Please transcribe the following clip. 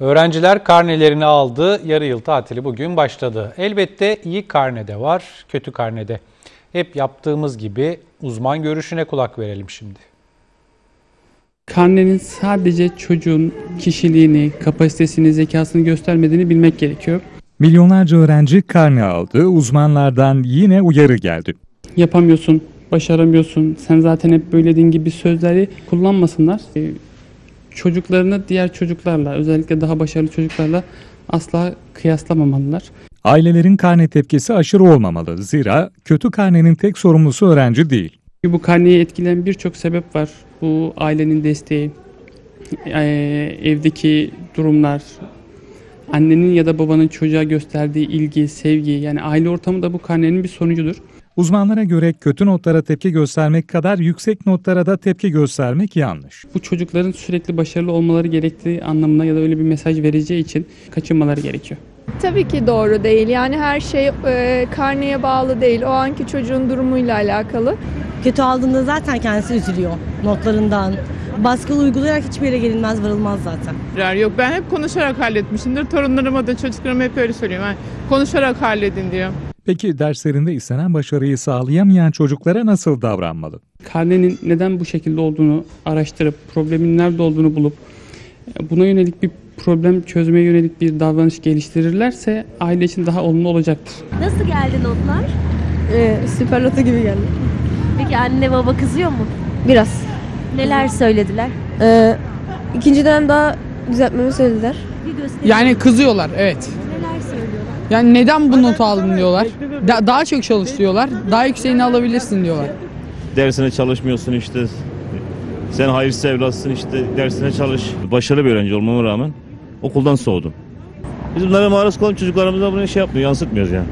Öğrenciler karnelerini aldı. Yarı yıl tatili bugün başladı. Elbette iyi karne de var, kötü karne de. Hep yaptığımız gibi uzman görüşüne kulak verelim şimdi. Karnenin sadece çocuğun kişiliğini, kapasitesini, zekasını göstermediğini bilmek gerekiyor. Milyonlarca öğrenci karne aldı, uzmanlardan yine uyarı geldi. Yapamıyorsun, başaramıyorsun, sen zaten hep böyledin gibi sözleri kullanmasınlar. Çocuklarını diğer çocuklarla, özellikle daha başarılı çocuklarla asla kıyaslamamalılar. Ailelerin karne tepkisi aşırı olmamalı. Zira kötü karnenin tek sorumlusu öğrenci değil. Bu karneyi etkileyen birçok sebep var. Bu ailenin desteği, eee, evdeki durumlar, annenin ya da babanın çocuğa gösterdiği ilgi, sevgi yani aile ortamı da bu karnenin bir sonucudur. Uzmanlara göre kötü notlara tepki göstermek kadar yüksek notlara da tepki göstermek yanlış. Bu çocukların sürekli başarılı olmaları gerektiği anlamına ya da öyle bir mesaj vereceği için kaçınmaları gerekiyor. Tabii ki doğru değil. Yani her şey e, karneye bağlı değil. O anki çocuğun durumuyla alakalı. Kötü aldığında zaten kendisi üzülüyor notlarından. Baskılı uygulayarak hiçbir yere gelinmez varılmaz zaten. Yok ben hep konuşarak halletmişimdir. Torunlarıma da çocuklarıma hep öyle söylüyorum. Yani konuşarak halledin diyor. Peki derslerinde istenen başarıyı sağlayamayan çocuklara nasıl davranmalı? Karnenin neden bu şekilde olduğunu araştırıp problemin nerede olduğunu bulup buna yönelik bir problem çözmeye yönelik bir davranış geliştirirlerse aile için daha olumlu olacaktır. Nasıl geldi notlar? E, süper loto gibi geldi. Peki anne baba kızıyor mu? Biraz. Neler söylediler? E, ikinciden daha düzeltmemi söylediler. Bir gösterin. Yani kızıyorlar evet. neler söylüyorlar? Yani neden bu notu aldın diyorlar. Da- daha çok çalış diyorlar. Daha yükseğini alabilirsin diyorlar. dersine çalışmıyorsun işte. Sen hayırsız evlatsın işte dersine çalış. Başarılı bir öğrenci olmama rağmen okuldan soğudum. Biz bunlara maruz kalan çocuklarımıza bunu şey yapmıyor, yansıtmıyoruz yani.